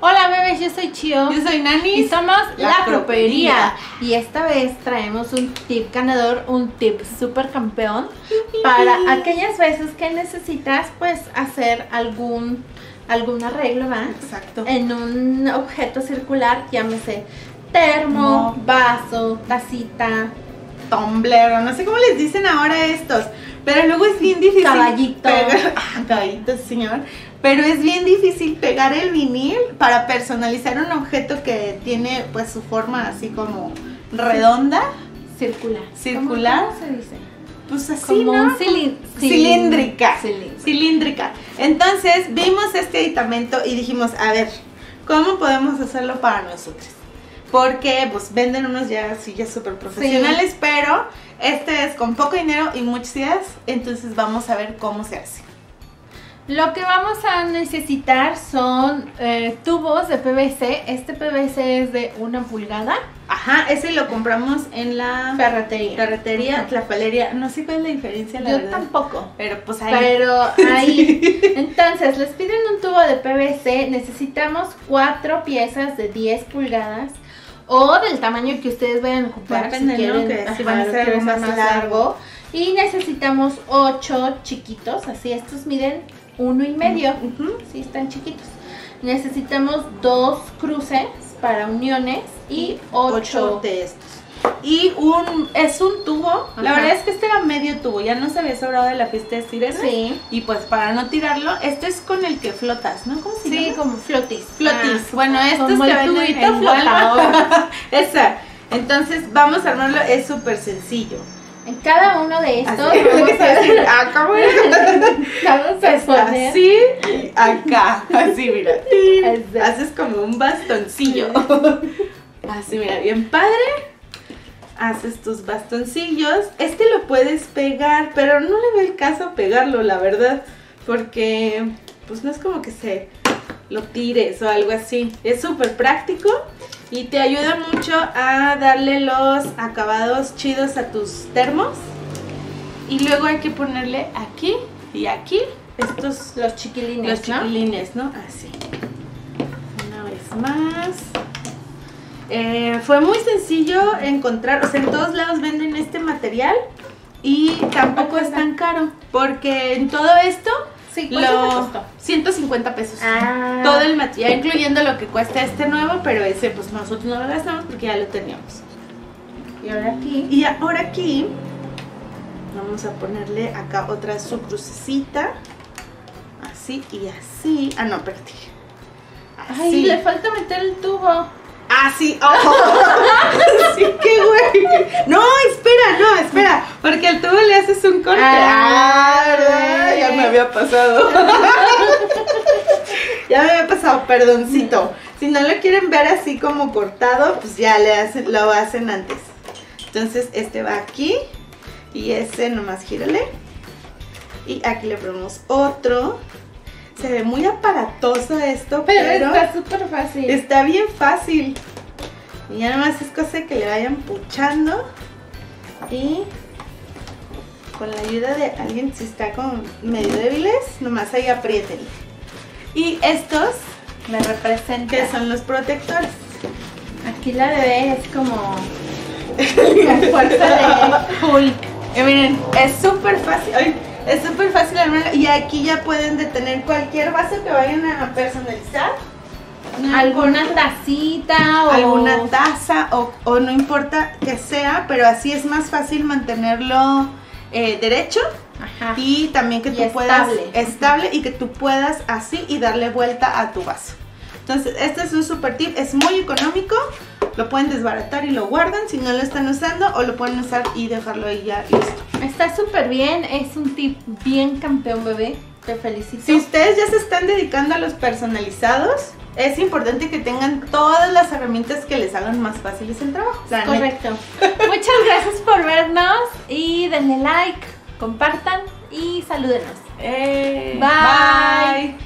Hola bebés, yo soy Chio. Yo soy Nani. Y somos La La, Cropería. Y esta vez traemos un tip ganador, un tip super campeón para aquellas veces que necesitas pues hacer algún algún arreglo, ¿va? Exacto. En un objeto circular, llámese termo, No. vaso, tacita, Tumbler, no sé cómo les dicen ahora estos. Pero luego es bien difícil. Caballito. pegar- Ah, caballito, señor. Pero es bien difícil pegar el vinil para personalizar un objeto que tiene pues su forma así como redonda. circular. Circular. ¿Cómo se dice? Pues así, Como ¿no? un cilíndrica. cilíndrica. Cilíndrica. Entonces vimos este aditamento y dijimos, a ver, ¿cómo podemos hacerlo para nosotros? Porque pues venden unos ya sillas súper profesionales, pero este es con poco dinero y muchas ideas, entonces vamos a ver cómo se hace. Lo que vamos a necesitar son eh, tubos de PVC. Este PVC es de una pulgada. Ajá, ese lo compramos en la Ferretería. ferretería, la palería, no sé cuál es la diferencia, la Yo verdad. tampoco. Pero pues ahí. Pero ahí. Entonces, les piden un tubo de PVC. Necesitamos cuatro piezas de 10 pulgadas. O del tamaño que ustedes vayan a ocupar. Depende, si ¿no? quieren, Que si ajá, van a hacer algo más largo. Y necesitamos ocho chiquitos. Así, estos miden uno y medio. Ujú. Sí, están chiquitos. Necesitamos dos cruces para uniones y ocho ocho. de estos. Y un, es un tubo. La verdad es que este era medio tubo, ya no se había sobrado de la fiesta de sirena. Sí, Y pues para no tirarlo, este es con el que flotas, ¿no? ¿Cómo se sí, llama? como flotis. Flotis. Ah, bueno, como que el tubito flotador. Esa. Entonces vamos a armarlo, es súper sencillo. En cada uno de estos Así, vamos a ah, ¿cómo era? vamos a poner así y acá, así mira. Así. Haces como un bastoncillo. Así mira, bien padre. Haces tus bastoncillos. Este lo puedes pegar, pero no le veo el caso pegarlo, la verdad. Porque pues no es como que se lo tires o algo así. Es súper práctico y te ayuda mucho a darle los acabados chidos a tus termos. Y luego hay que ponerle aquí y aquí estos los chiquilines, los ¿no? chiquilines, ¿no? Así. Una vez más. Eh, fue muy sencillo encontrar, o sea, en todos lados venden este material y tampoco es tan caro, porque en todo esto Sí, ¿cuánto lo costó? 150 pesos. Ah. Todo el material, incluyendo lo que cuesta este nuevo, pero ese pues nosotros no lo gastamos porque ya lo teníamos. Y ahora aquí. Y ahora aquí vamos a ponerle acá otra su crucecita. Así y así. Ah, no, espérate. Así. Ay, le falta meter el tubo. Así. Oh. sí, qué güey. No, espera. Porque al tubo le haces un corte. Ah, Ah, ya me había pasado. ya me había pasado, perdoncito. Si no lo quieren ver así como cortado, pues ya le hacen, lo hacen antes. Entonces este va aquí y ese nomás gírale. Y aquí le ponemos otro. Se ve muy aparatoso esto, Pero, pero, está súper fácil. está bien fácil. Y ya nomás es cosa de que le vayan puchando. Y con la ayuda de alguien si está como medio débiles, nomás ahí aprieten. Y estos, Me representa. que son los protectores. Aquí la bebé es como. con fuerza de Hulk. Y miren, es súper fácil. ay, es súper fácil armarlo. Y aquí ya pueden detener cualquier vaso que vayan a personalizar. No Alguna importa. tacita o. alguna taza o, o no importa que sea, pero así es más fácil mantenerlo eh, derecho Ajá. y también que Y tú puedas estable. estable y que tú puedas así y darle vuelta a tu vaso. Entonces, este es un super tip, es muy económico, lo pueden desbaratar y lo guardan si no lo están usando o lo pueden usar y dejarlo ahí ya listo. Está súper bien. Es un tip bien campeón, bebé. Te felicito. Si ustedes ya se están dedicando a los personalizados, es importante que tengan todas las herramientas que les hagan más fáciles el trabajo. Correcto. Muchas gracias por vernos y denle like, compartan y salúdenos. Eh, Bye. bye.